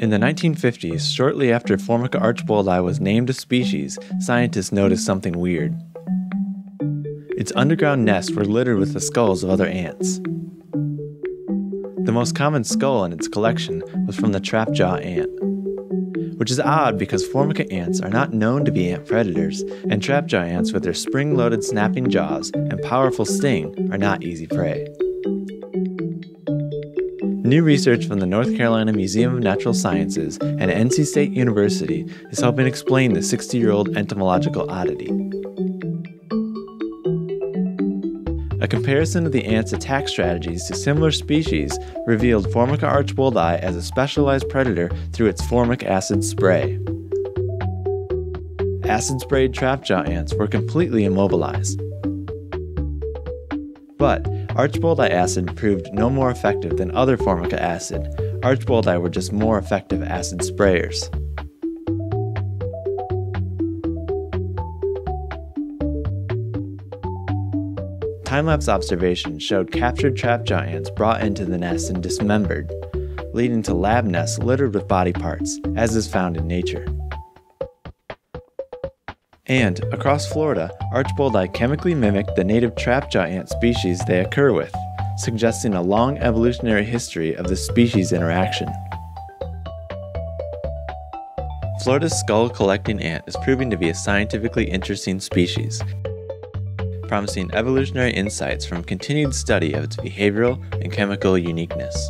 In the 1950s, shortly after Formica archboldi was named a species, scientists noticed something weird. Its underground nests were littered with the skulls of other ants. The most common skull in its collection was from the trapjaw ant, which is odd because Formica ants are not known to be ant predators, and trapjaw ants with their spring loaded snapping jaws and powerful sting are not easy prey. New research from the North Carolina Museum of Natural Sciences and NC State University is helping explain the 60 year old entomological oddity. A comparison of the ant's attack strategies to similar species revealed Formica archboldi as a specialized predator through its formic acid spray. Acid sprayed trapjaw ants were completely immobilized. But Archboldi acid proved no more effective than other formica acid. Archboldi were just more effective acid sprayers. Time-lapse observations showed captured trapjaw ants brought into the nest and dismembered, leading to lab nests littered with body parts, as is found in nature. And, across Florida, archboldi chemically mimic the native trapjaw ant species they occur with, suggesting a long evolutionary history of the species interaction. Florida's skull collecting ant is proving to be a scientifically interesting species, promising evolutionary insights from continued study of its behavioral and chemical uniqueness.